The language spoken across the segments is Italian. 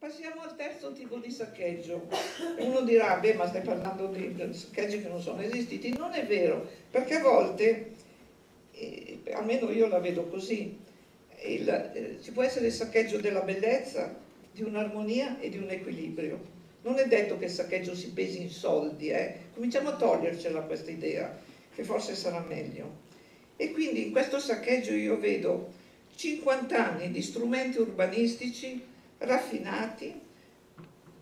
Passiamo al terzo tipo di saccheggio. Uno dirà, beh, ma stai parlando di saccheggi che non sono esistiti. Non è vero, perché a volte, eh, almeno io la vedo così, il, eh, ci può essere il saccheggio della bellezza, di un'armonia e di un equilibrio. Non è detto che il saccheggio si pesi in soldi, eh? cominciamo a togliercela questa idea, che forse sarà meglio. E quindi in questo saccheggio io vedo 50 anni di strumenti urbanistici raffinati,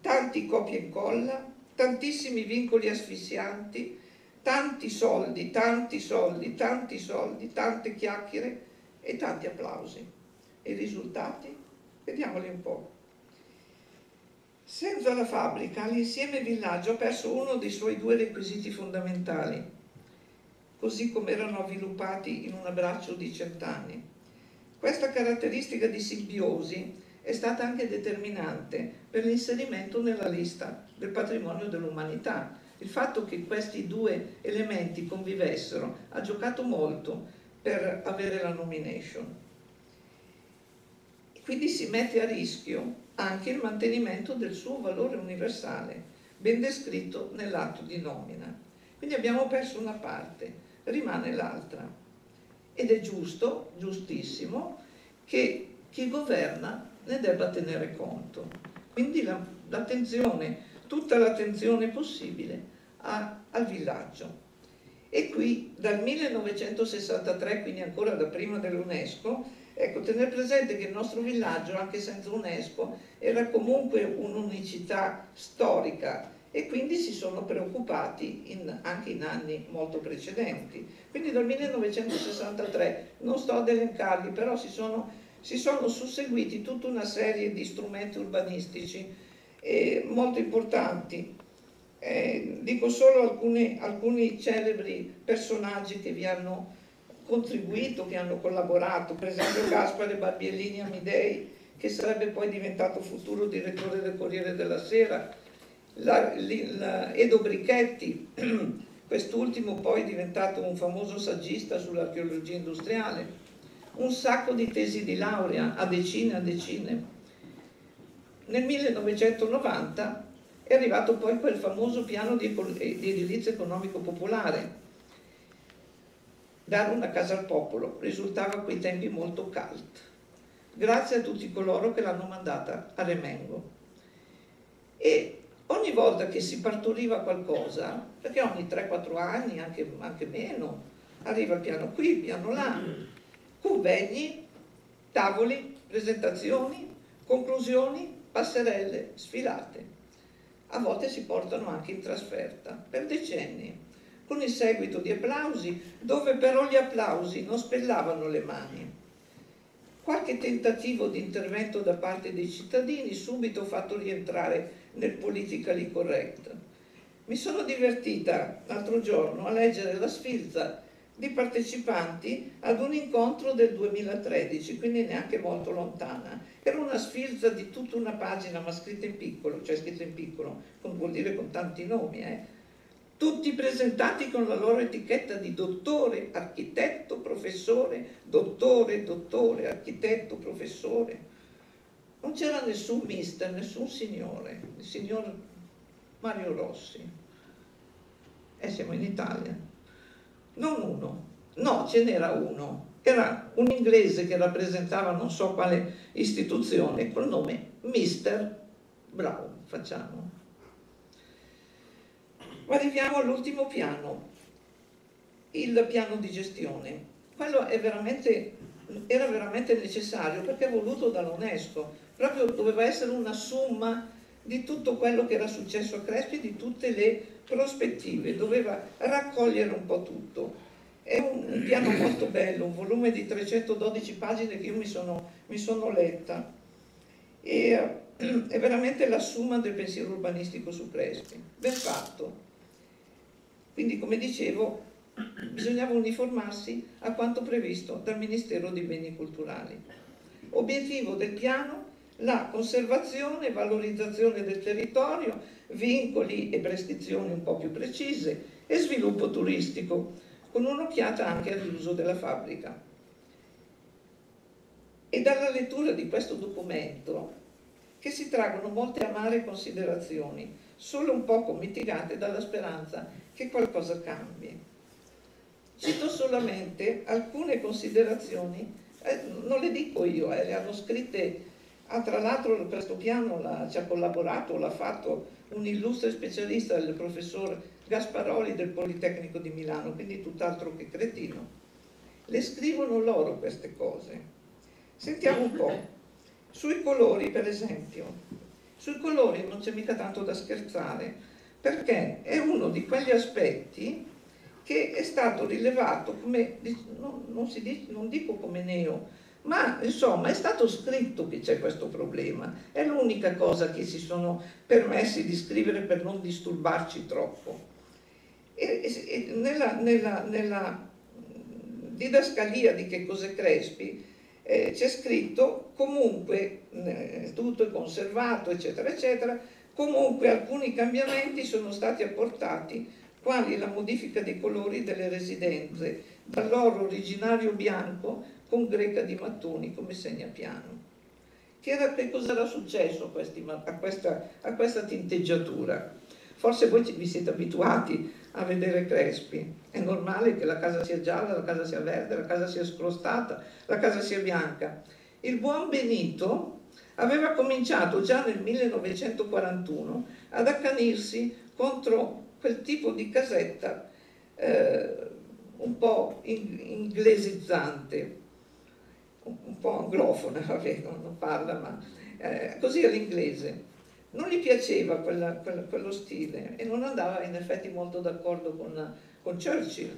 tanti copia e incolla, tantissimi vincoli asfissianti, tanti soldi, tanti soldi, tanti soldi, tante chiacchiere e tanti applausi. E i risultati? Vediamoli un po'. Senza la fabbrica, l'insieme villaggio ha perso uno dei suoi due requisiti fondamentali, così come erano avviluppati in un abbraccio di cent'anni. Questa caratteristica di simbiosi è stata anche determinante per l'inserimento nella lista del patrimonio dell'umanità. Il fatto che questi due elementi convivessero ha giocato molto per avere la nomination. Quindi si mette a rischio anche il mantenimento del suo valore universale, ben descritto nell'atto di nomina. Quindi abbiamo perso una parte, rimane l'altra. Ed è giusto, giustissimo, che chi governa ne debba tenere conto. Quindi l'attenzione, tutta l'attenzione possibile a, al villaggio. E qui dal 1963, quindi ancora da prima dell'UNESCO, ecco, tenere presente che il nostro villaggio, anche senza UNESCO, era comunque un'unicità storica e quindi si sono preoccupati in, anche in anni molto precedenti. Quindi dal 1963, non sto ad elencarli, però si sono si sono susseguiti tutta una serie di strumenti urbanistici eh, molto importanti. Eh, dico solo alcuni, alcuni celebri personaggi che vi hanno contribuito, che hanno collaborato, per esempio Gaspare Barbiellini Amidei, che sarebbe poi diventato futuro direttore del Corriere della Sera, la, la, Edo Brichetti, quest'ultimo poi diventato un famoso saggista sull'archeologia industriale, un sacco di tesi di laurea, a decine a decine. Nel 1990 è arrivato poi quel famoso piano di, di edilizia economico popolare. Dare una casa al popolo risultava a quei tempi molto cult, grazie a tutti coloro che l'hanno mandata a Remengo. E ogni volta che si partoriva qualcosa, perché ogni 3-4 anni, anche, anche meno, arriva il piano qui, il piano là, convegni, tavoli, presentazioni, conclusioni, passerelle, sfilate. A volte si portano anche in trasferta, per decenni, con il seguito di applausi, dove però gli applausi non spellavano le mani. Qualche tentativo di intervento da parte dei cittadini subito fatto rientrare nel politically correct. Mi sono divertita l'altro giorno a leggere la sfilza di partecipanti ad un incontro del 2013, quindi neanche molto lontana. Era una sfilza di tutta una pagina, ma scritta in piccolo, cioè scritta in piccolo, vuol dire con tanti nomi, eh? tutti presentati con la loro etichetta di dottore, architetto, professore, dottore, dottore, architetto, professore. Non c'era nessun mister, nessun signore, il signor Mario Rossi. E eh, siamo in Italia non uno, no, ce n'era uno, era un inglese che rappresentava non so quale istituzione col nome Mr. Brown, facciamo. Arriviamo all'ultimo piano, il piano di gestione. Quello veramente, era veramente necessario perché è voluto dall'UNESCO, proprio doveva essere una somma di tutto quello che era successo a Crespi e di tutte le prospettive, doveva raccogliere un po' tutto. È un, piano molto bello, un volume di 312 pagine che io mi sono, mi sono letta. E, eh, è veramente la summa del pensiero urbanistico su Crespi. Ben fatto. Quindi, come dicevo, bisognava uniformarsi a quanto previsto dal Ministero dei Beni Culturali. Obiettivo del piano la conservazione e valorizzazione del territorio, vincoli e prescrizioni un po' più precise e sviluppo turistico, con un'occhiata anche all'uso della fabbrica. E dalla lettura di questo documento che si traggono molte amare considerazioni, solo un poco mitigate dalla speranza che qualcosa cambi. Cito solamente alcune considerazioni, eh, non le dico io, eh, le hanno scritte, ah, tra l'altro per questo piano la, ci ha collaborato, l'ha fatto un illustre specialista, il professor Gasparoli del Politecnico di Milano, quindi tutt'altro che cretino. Le scrivono loro queste cose. Sentiamo un po'. Sui colori, per esempio. Sui colori non c'è mica tanto da scherzare, perché è uno di quegli aspetti che è stato rilevato come, non, non, dice, non dico come neo, ma insomma è stato scritto che c'è questo problema, è l'unica cosa che si sono permessi di scrivere per non disturbarci troppo. E, e nella, nella, nella, didascalia di che cos'è Crespi eh, c'è scritto comunque eh, tutto è conservato eccetera eccetera, comunque alcuni cambiamenti sono stati apportati quali la modifica dei colori delle residenze, dall'oro originario bianco con greca di mattoni come segna piano. Che, era, che cosa era successo a, questi, a, questa, a questa tinteggiatura? Forse voi vi siete abituati a vedere Crespi, è normale che la casa sia gialla, la casa sia verde, la casa sia scrostata, la casa sia bianca. Il buon Benito aveva cominciato già nel 1941 ad accanirsi contro quel tipo di casetta eh, un po' inglesizzante, un po' anglofona, vabbè, non parla, ma eh, così all'inglese. Non gli piaceva quella, quella, quello stile e non andava in effetti molto d'accordo con, con Churchill.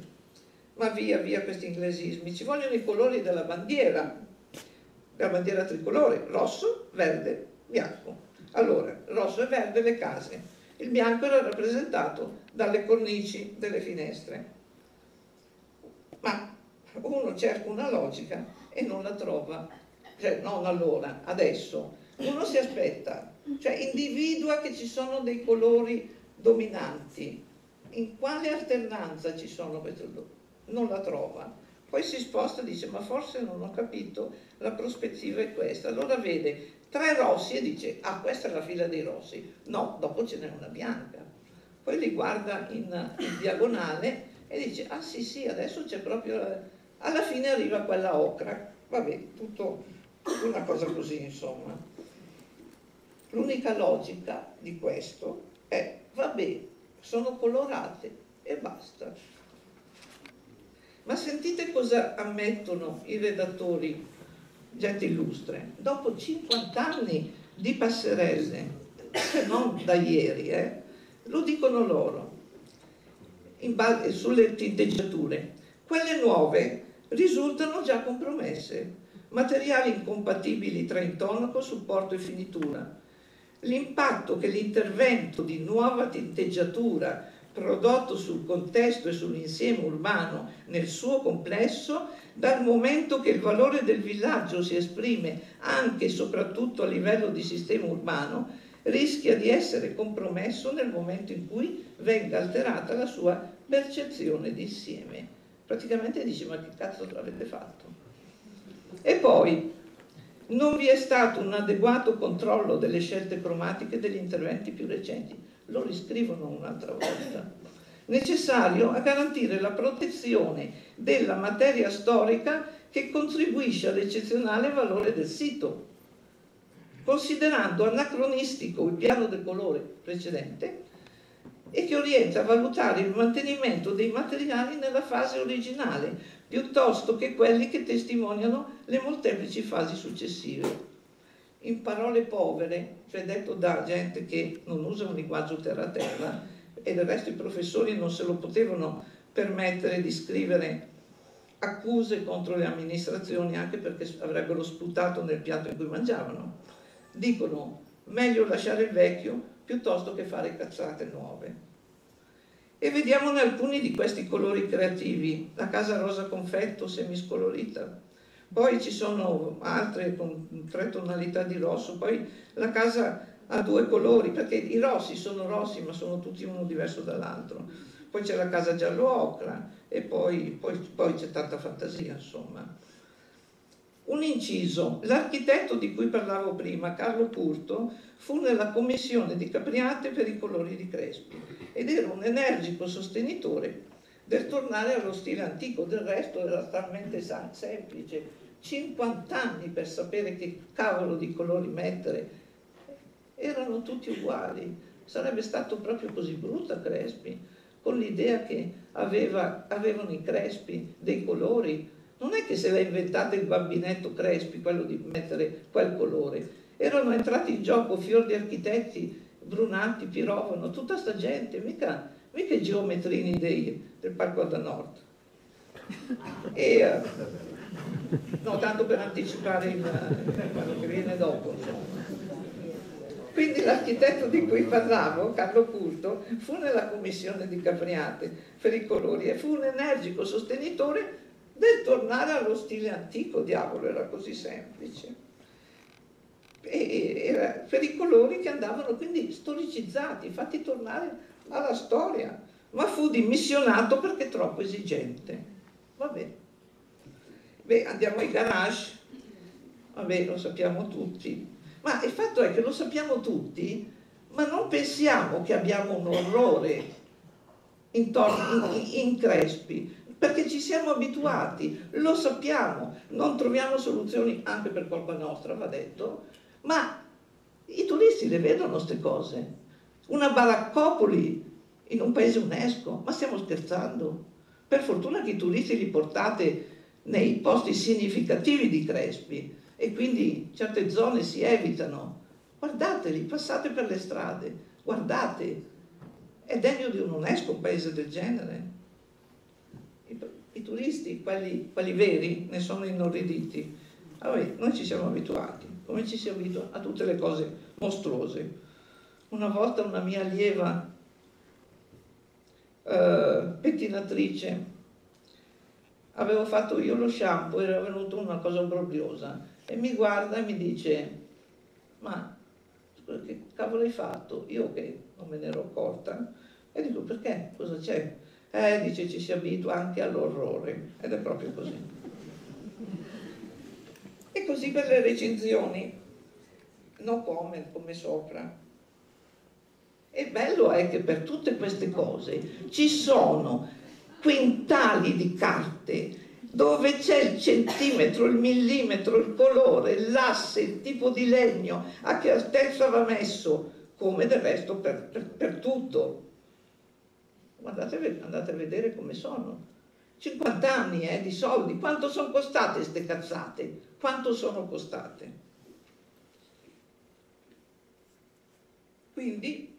Ma via, via questi inglesismi, ci vogliono i colori della bandiera, la bandiera tricolore, rosso, verde, bianco. Allora, rosso e verde le case, il bianco era rappresentato dalle cornici delle finestre. Ma uno cerca una logica e non la trova, cioè non allora, adesso. Uno si aspetta, cioè individua che ci sono dei colori dominanti. In quale alternanza ci sono questi Non la trova. Poi si sposta e dice ma forse non ho capito, la prospettiva è questa. Allora vede tre rossi e dice, ah questa è la fila dei rossi, no, dopo ce n'è una bianca. Poi li guarda in, in diagonale e dice, ah sì sì, adesso c'è proprio, alla fine arriva quella ocra, vabbè, tutto una cosa così insomma. L'unica logica di questo è, vabbè, sono colorate e basta. Ma sentite cosa ammettono i redattori gente illustre, dopo 50 anni di passerelle, non da ieri, eh, lo dicono loro, sulle tinteggiature. Quelle nuove risultano già compromesse, materiali incompatibili tra intonaco, supporto e finitura. L'impatto che l'intervento di nuova tinteggiatura prodotto sul contesto e sull'insieme urbano nel suo complesso, dal momento che il valore del villaggio si esprime anche e soprattutto a livello di sistema urbano, rischia di essere compromesso nel momento in cui venga alterata la sua percezione d'insieme. Praticamente dice ma che cazzo l'avete fatto? E poi non vi è stato un adeguato controllo delle scelte cromatiche degli interventi più recenti. Lo riscrivono un'altra volta, necessario a garantire la protezione della materia storica che contribuisce all'eccezionale valore del sito, considerando anacronistico il piano del colore precedente e che orienta a valutare il mantenimento dei materiali nella fase originale, piuttosto che quelli che testimoniano le molteplici fasi successive in parole povere, cioè detto da gente che non usa un linguaggio terra-terra, e del resto i professori non se lo potevano permettere di scrivere accuse contro le amministrazioni anche perché avrebbero sputato nel piatto in cui mangiavano. Dicono meglio lasciare il vecchio piuttosto che fare cazzate nuove. E vediamone alcuni di questi colori creativi. La casa rosa confetto semiscolorita, poi ci sono altre con tre tonalità di rosso, poi la casa ha due colori, perché i rossi sono rossi ma sono tutti uno diverso dall'altro. Poi c'è la casa giallo ocra e poi, poi, poi c'è tanta fantasia, insomma. Un inciso, l'architetto di cui parlavo prima, Carlo Curto, fu nella commissione di Capriate per i colori di Crespi ed era un energico sostenitore del tornare allo stile antico, del resto era talmente semplice, 50 anni per sapere che cavolo di colori mettere, erano tutti uguali, sarebbe stato proprio così brutta Crespi, con l'idea che aveva, avevano i Crespi dei colori non è che se l'ha inventato il bambinetto Crespi, quello di mettere quel colore. Erano entrati in gioco fior di architetti, Brunati, Pirovano, tutta sta gente, mica, mica i geometrini dei, del Parco da Nord. E, uh, no, tanto per anticipare il, quello che viene dopo. Quindi l'architetto di cui parlavo, Carlo Culto, fu nella commissione di Capriate per i colori e fu un energico sostenitore del tornare allo stile antico, diavolo, era così semplice. E era per i colori che andavano quindi storicizzati, fatti tornare alla storia, ma fu dimissionato perché troppo esigente. Vabbè. Beh, andiamo ai garage, vabbè, lo sappiamo tutti, ma il fatto è che lo sappiamo tutti, ma non pensiamo che abbiamo un orrore intorno, in, in Crespi, perché ci siamo abituati, lo sappiamo, non troviamo soluzioni anche per colpa nostra, va detto, ma i turisti le vedono queste cose. Una baraccopoli in un paese UNESCO, ma stiamo scherzando? Per fortuna che i turisti li portate nei posti significativi di Crespi e quindi certe zone si evitano. Guardateli, passate per le strade, guardate, è degno di un UNESCO un paese del genere i turisti, quelli, quelli veri, ne sono inorriditi. Allora, noi ci siamo abituati, come ci siamo abituati a tutte le cose mostruose. Una volta una mia allieva eh, pettinatrice avevo fatto io lo shampoo, era venuta una cosa obbrobriosa e mi guarda e mi dice ma che cavolo hai fatto? Io che non me ne ero accorta e dico perché? Cosa c'è? Eh, dice, ci si abitua anche all'orrore, ed è proprio così. E così per le recensioni, no comment come sopra. E bello è che per tutte queste cose ci sono quintali di carte dove c'è il centimetro, il millimetro, il colore, l'asse, il tipo di legno, a che altezza va messo, come del resto per, per, per tutto andate, andate a vedere come sono. 50 anni eh, di soldi, quanto sono costate queste cazzate? Quanto sono costate? Quindi,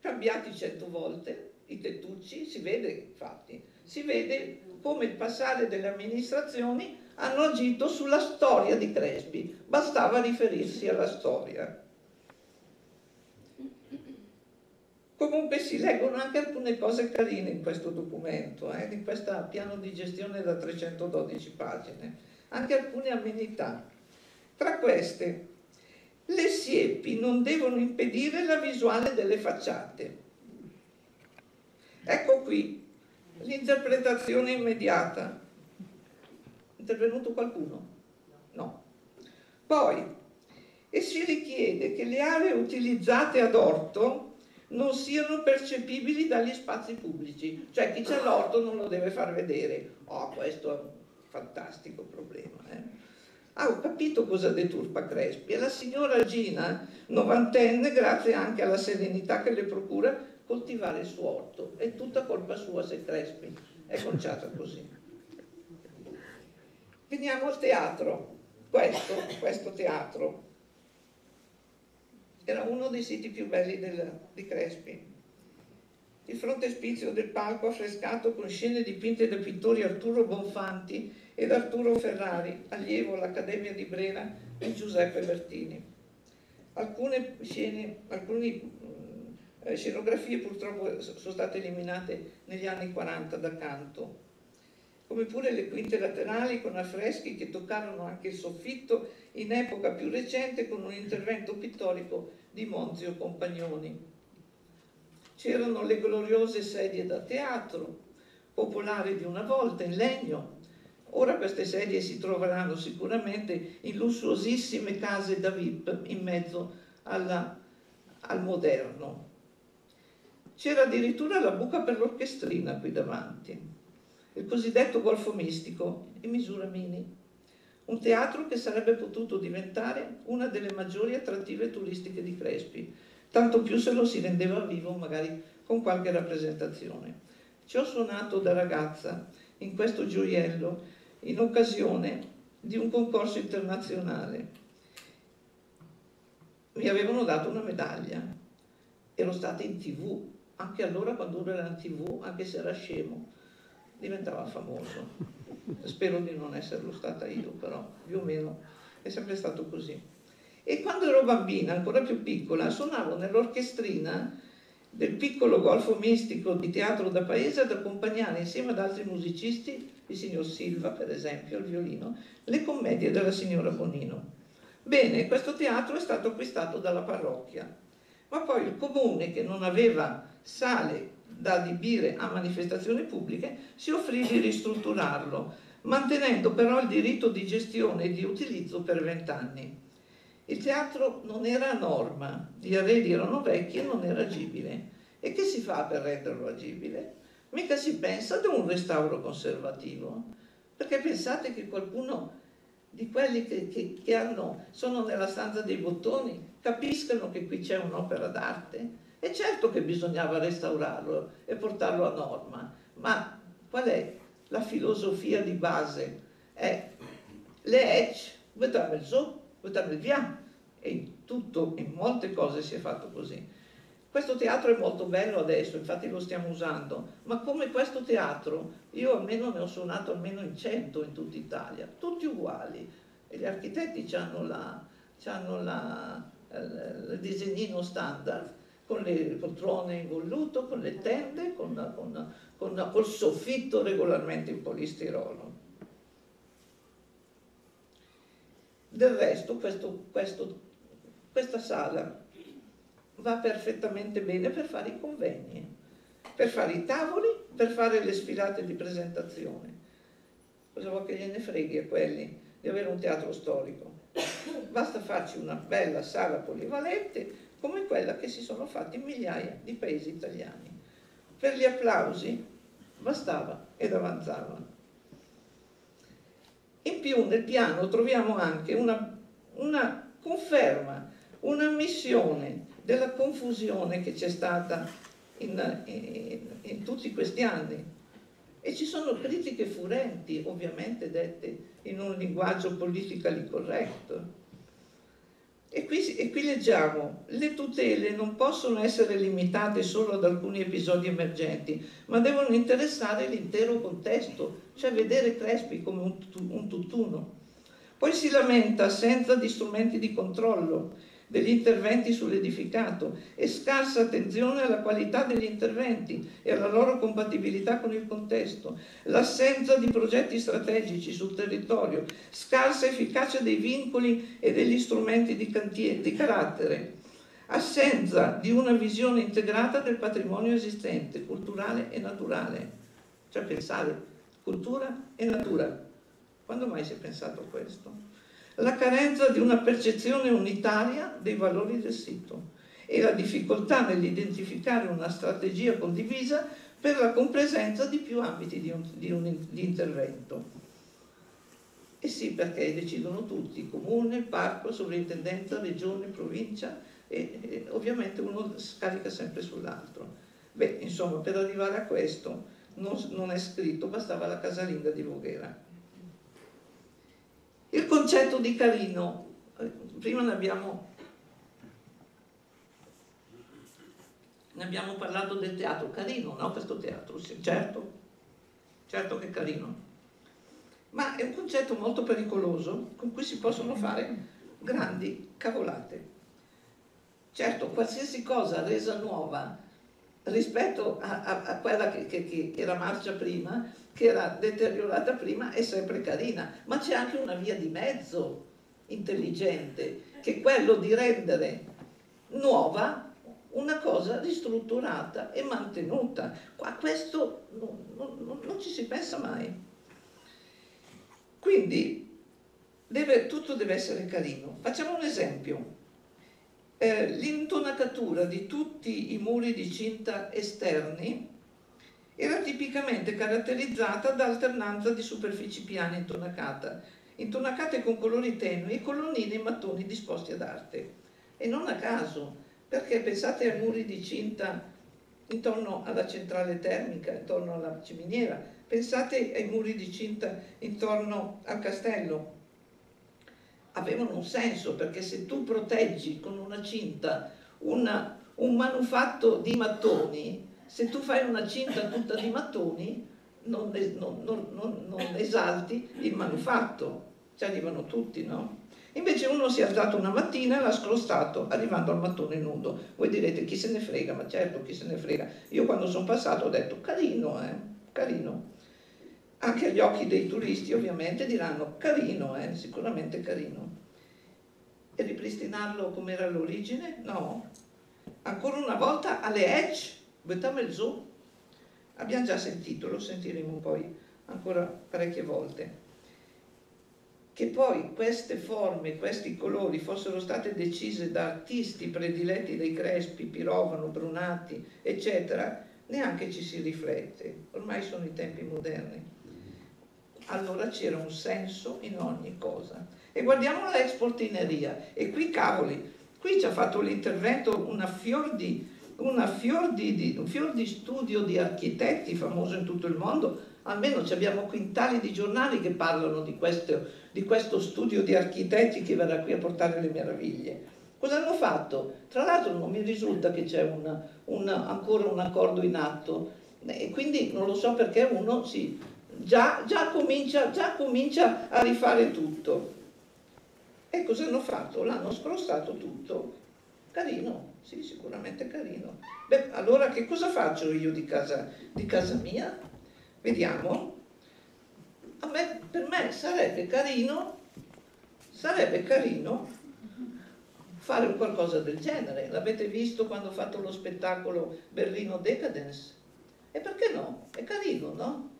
cambiati cento volte, i tettucci, si vede infatti, si vede come il passare delle amministrazioni hanno agito sulla storia di Crespi, bastava riferirsi alla storia. Comunque si leggono anche alcune cose carine in questo documento, eh, in questo piano di gestione da 312 pagine, anche alcune amenità. Tra queste, le siepi non devono impedire la visuale delle facciate. Ecco qui l'interpretazione immediata. Intervenuto qualcuno? No. Poi, e si richiede che le aree utilizzate ad orto non siano percepibili dagli spazi pubblici. Cioè chi c'è l'orto non lo deve far vedere. Oh, questo è un fantastico problema. Eh? Ah, ho capito cosa deturpa Crespi. È la signora Gina, novantenne, grazie anche alla serenità che le procura, coltivare il suo orto. È tutta colpa sua se Crespi è conciata così. Veniamo al teatro. Questo, questo teatro era uno dei siti più belli del, di Crespi. Il frontespizio del palco affrescato con scene dipinte da pittori Arturo Bonfanti ed Arturo Ferrari, allievo all'Accademia di Brera e Giuseppe Bertini. Alcune scene, alcune eh, scenografie purtroppo sono state eliminate negli anni 40 da canto, come pure le quinte laterali con affreschi che toccarono anche il soffitto in epoca più recente con un intervento pittorico di Monzio Compagnoni. C'erano le gloriose sedie da teatro, popolari di una volta in legno, Ora queste sedie si troveranno sicuramente in lussuosissime case da VIP in mezzo alla, al moderno. C'era addirittura la buca per l'orchestrina qui davanti, il cosiddetto golfo mistico in misura mini, un teatro che sarebbe potuto diventare una delle maggiori attrattive turistiche di Crespi, tanto più se lo si rendeva vivo magari con qualche rappresentazione. Ci ho suonato da ragazza in questo gioiello in occasione di un concorso internazionale. Mi avevano dato una medaglia, ero stata in tv, anche allora quando era in tv, anche se era scemo, diventava famoso. Spero di non esserlo stata io, però più o meno è sempre stato così. E quando ero bambina, ancora più piccola, suonavo nell'orchestrina del piccolo golfo mistico di teatro da paese ad accompagnare insieme ad altri musicisti, il signor Silva per esempio, al violino, le commedie della signora Bonino. Bene, questo teatro è stato acquistato dalla parrocchia, ma poi il comune che non aveva sale da adibire a manifestazioni pubbliche si offrì di ristrutturarlo, mantenendo però il diritto di gestione e di utilizzo per vent'anni. Il teatro non era norma, gli arredi erano vecchi e non era agibile. E che si fa per renderlo agibile? Mica si pensa ad un restauro conservativo, perché pensate che qualcuno di quelli che, che, che hanno, sono nella stanza dei bottoni capiscano che qui c'è un'opera d'arte? E certo che bisognava restaurarlo e portarlo a norma, ma qual è la filosofia di base? È le edge, mettiamo il su, mettiamo il via, e in tutto, in molte cose si è fatto così. Questo teatro è molto bello adesso, infatti lo stiamo usando, ma come questo teatro io almeno ne ho suonato almeno in cento in tutta Italia, tutti uguali. E gli architetti hanno, la, hanno la, il disegnino standard, con le poltrone in volluto, con le tende, con, con, con, col soffitto regolarmente in polistirolo. Del resto questo, questo questa sala va perfettamente bene per fare i convegni, per fare i tavoli, per fare le sfilate di presentazione. Cosa vuoi che gliene freghi a quelli di avere un teatro storico? Basta farci una bella sala polivalente come quella che si sono fatti in migliaia di paesi italiani. Per gli applausi bastava ed avanzava. In più nel piano troviamo anche una, una conferma un'ammissione della confusione che c'è stata in, in, in, tutti questi anni. E ci sono critiche furenti, ovviamente dette in un linguaggio politically corretto. E qui, e qui leggiamo, le tutele non possono essere limitate solo ad alcuni episodi emergenti, ma devono interessare l'intero contesto, cioè vedere Crespi come un, un tutt'uno. Poi si lamenta assenza di strumenti di controllo degli interventi sull'edificato e scarsa attenzione alla qualità degli interventi e alla loro compatibilità con il contesto, l'assenza di progetti strategici sul territorio, scarsa efficacia dei vincoli e degli strumenti di, cantiere, di carattere, assenza di una visione integrata del patrimonio esistente, culturale e naturale. Cioè pensare cultura e natura. Quando mai si è pensato a questo? La carenza di una percezione unitaria dei valori del sito e la difficoltà nell'identificare una strategia condivisa per la compresenza di più ambiti di, un, di, un, di intervento. E sì, perché decidono tutti, comune, parco, sovrintendenza, regione, provincia e, e ovviamente uno scarica sempre sull'altro. Beh, insomma, per arrivare a questo non, non è scritto, bastava la casalinga di Voghera. Il concetto di carino, prima ne abbiamo, ne abbiamo parlato del teatro, carino, no? Questo teatro, sì, certo, certo che è carino, ma è un concetto molto pericoloso con cui si possono fare grandi cavolate. Certo, qualsiasi cosa resa nuova rispetto a, a, a quella che, che, che, era marcia prima, che era deteriorata prima, è sempre carina, ma c'è anche una via di mezzo intelligente, che è quello di rendere nuova una cosa ristrutturata e mantenuta. Qua questo non, non, non ci si pensa mai. Quindi deve, tutto deve essere carino. Facciamo un esempio. Eh, l'intonacatura di tutti i muri di cinta esterni era tipicamente caratterizzata da alternanza di superfici piane intonacata, intonacate con colori tenui e colonnine in mattoni disposti ad arte. E non a caso, perché pensate ai muri di cinta intorno alla centrale termica, intorno alla ciminiera, pensate ai muri di cinta intorno al castello. Avevano un senso perché se tu proteggi con una cinta una, un manufatto di mattoni, se tu fai una cinta tutta di mattoni, non, non, non, non esalti il manufatto, ci arrivano tutti, no? Invece uno si è alzato una mattina e l'ha scrostato arrivando al mattone nudo. Voi direte chi se ne frega, ma certo chi se ne frega. Io quando sono passato ho detto carino, eh, carino. Anche agli occhi dei turisti ovviamente diranno carino, eh, sicuramente carino. E ripristinarlo come era l'origine? No. Ancora una volta alle Edge, Betamel Zoo. Abbiamo già sentito, lo sentiremo poi ancora parecchie volte che poi queste forme, questi colori fossero state decise da artisti prediletti dei Crespi, Pirovano, Brunati, eccetera, neanche ci si riflette, ormai sono i tempi moderni. Allora c'era un senso in ogni cosa. E guardiamo l'exportineria, e qui cavoli, qui ci ha fatto l'intervento una fior di, fior di, un fior di studio di architetti famoso in tutto il mondo, almeno abbiamo quintali di giornali che parlano di questo, di questo studio di architetti che verrà qui a portare le meraviglie. Cosa hanno fatto? Tra l'altro non mi risulta che c'è ancora un accordo in atto e quindi non lo so perché uno si, già, già, comincia, già comincia a rifare tutto. E cosa hanno fatto? L'hanno scrostato tutto. Carino, sì, sicuramente carino. Beh, allora che cosa faccio io di casa, di casa mia? Vediamo. Me, per me sarebbe carino, sarebbe carino fare un qualcosa del genere. L'avete visto quando ho fatto lo spettacolo Berlino Decadence? E perché no? È carino, no?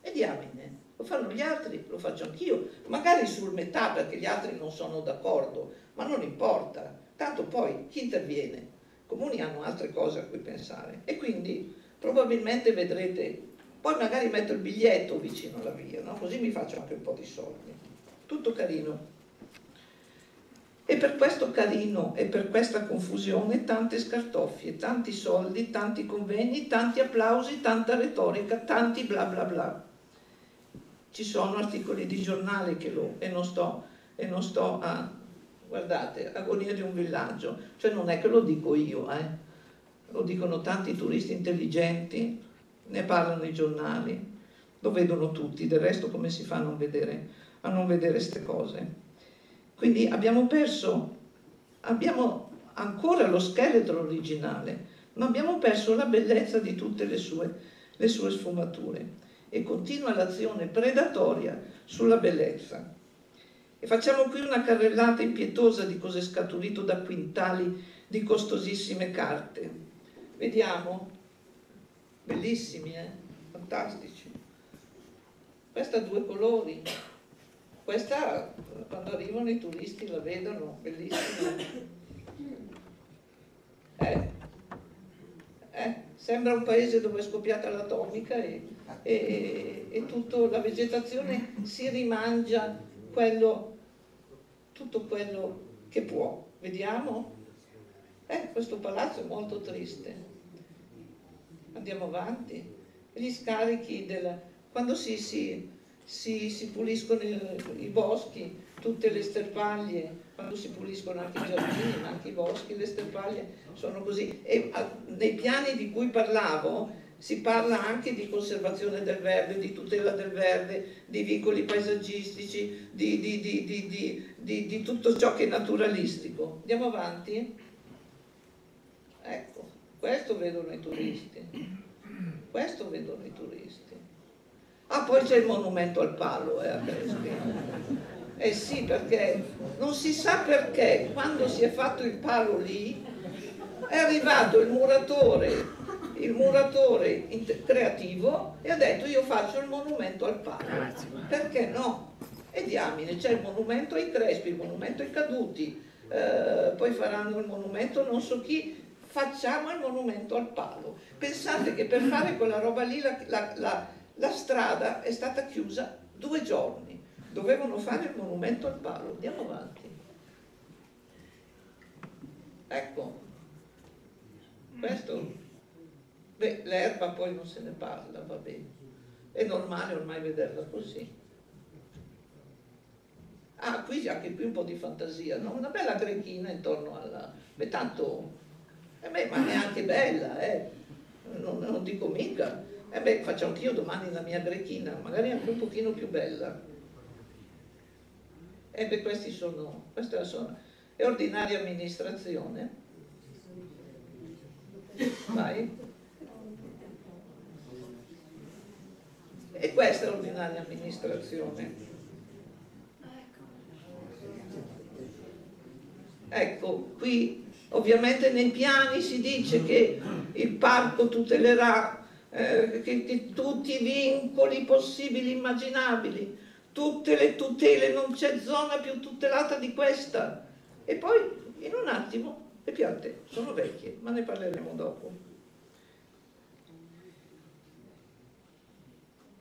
E diamine, lo fanno gli altri, lo faccio anch'io, magari sul metà perché gli altri non sono d'accordo, ma non importa, tanto poi chi interviene? I comuni hanno altre cose a cui pensare e quindi probabilmente vedrete poi magari metto il biglietto vicino alla via, no? così mi faccio anche un po' di soldi. Tutto carino. E per questo carino e per questa confusione tante scartoffie, tanti soldi, tanti convegni, tanti applausi, tanta retorica, tanti bla bla bla. Ci sono articoli di giornale che lo, e non sto, e non sto a, guardate, agonia di un villaggio, cioè non è che lo dico io, eh? lo dicono tanti turisti intelligenti, ne parlano i giornali, lo vedono tutti, del resto come si fa a non vedere, a non vedere queste cose. Quindi abbiamo perso, abbiamo ancora lo scheletro originale, ma abbiamo perso la bellezza di tutte le sue, le sue sfumature e continua l'azione predatoria sulla bellezza. E facciamo qui una carrellata impietosa di cose scaturito da quintali di costosissime carte. Vediamo bellissimi, eh? fantastici. Questa ha due colori, questa quando arrivano i turisti la vedono, bellissima. Eh, eh, sembra un paese dove è scoppiata l'atomica e, e, e tutta la vegetazione si rimangia quello, tutto quello che può. Vediamo? Eh, questo palazzo è molto triste andiamo avanti, gli scarichi del, quando si, si, si, si puliscono i, i, boschi, tutte le sterpaglie, quando si puliscono anche i giardini, ma anche i boschi, le sterpaglie sono così. E a, nei piani di cui parlavo si parla anche di conservazione del verde, di tutela del verde, di vincoli paesaggistici, di, di, di, di tutto ciò che è naturalistico. Andiamo avanti? Ecco. Questo vedono i turisti. Questo vedono i turisti. Ah, poi c'è il monumento al palo eh. Eh sì, perché non si sa perché quando si è fatto il palo lì è arrivato il muratore, il muratore creativo e ha detto io faccio il monumento al palo. Perché no? E diamine, c'è il monumento ai Crespi, il monumento ai caduti, eh, poi faranno il monumento non so chi, facciamo il monumento al palo. Pensate che per fare quella roba lì la, la, la, la strada è stata chiusa due giorni, dovevano fare il monumento al palo, andiamo avanti. Ecco, questo, beh, l'erba poi non se ne parla, va bene, è normale ormai vederla così. Ah, qui anche qui un po' di fantasia, no? una bella grechina intorno alla... Beh, tanto... Eh beh, ma neanche bella, eh? Non, non dico mica. Eh beh, faccio anch'io domani la mia grechina, magari anche un pochino più bella. E beh, questi sono... Questa sono è ordinaria amministrazione. Vai. E questa è ordinaria amministrazione. Ecco, qui ovviamente nei piani si dice che il parco tutelerà eh, che tutti i vincoli possibili, immaginabili, tutte le tutele, non c'è zona più tutelata di questa. E poi in un attimo le piante sono vecchie, ma ne parleremo dopo.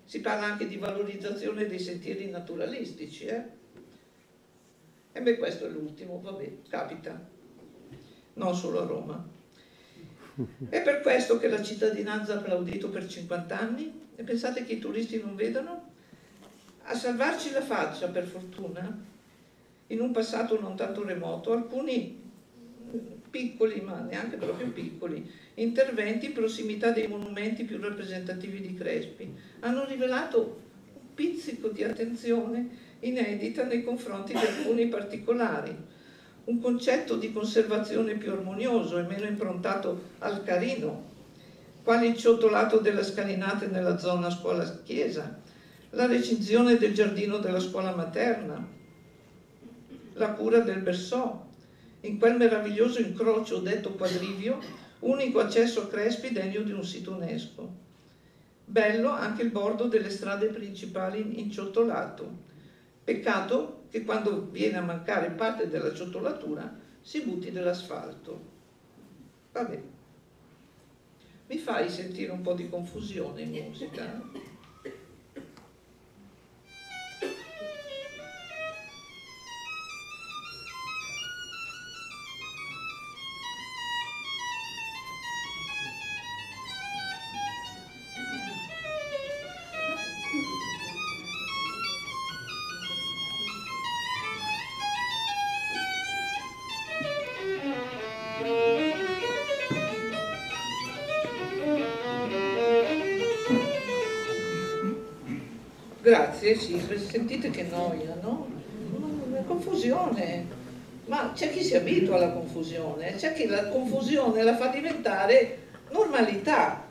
Si parla anche di valorizzazione dei sentieri naturalistici, eh? E beh, questo è l'ultimo, vabbè, capita, non solo a Roma. È per questo che la cittadinanza ha applaudito per 50 anni e pensate che i turisti non vedono? A salvarci la faccia, per fortuna, in un passato non tanto remoto, alcuni piccoli, ma neanche proprio piccoli, interventi in prossimità dei monumenti più rappresentativi di Crespi. Hanno rivelato un pizzico di attenzione inedita nei confronti di alcuni particolari, un concetto di conservazione più armonioso e meno improntato al carino, quale il ciottolato delle scalinate nella zona scuola-chiesa, la recinzione del giardino della scuola materna, la cura del Bersò, in quel meraviglioso incrocio detto quadrivio, unico accesso a Crespi degno di un sito UNESCO. Bello anche il bordo delle strade principali inciottolato, Peccato che quando viene a mancare parte della ciottolatura si butti dell'asfalto. Vabbè. Mi fai sentire un po' di confusione in musica? Sì, sentite che noia, no? Una confusione. Ma c'è chi si abitua alla confusione, c'è chi la confusione la fa diventare normalità.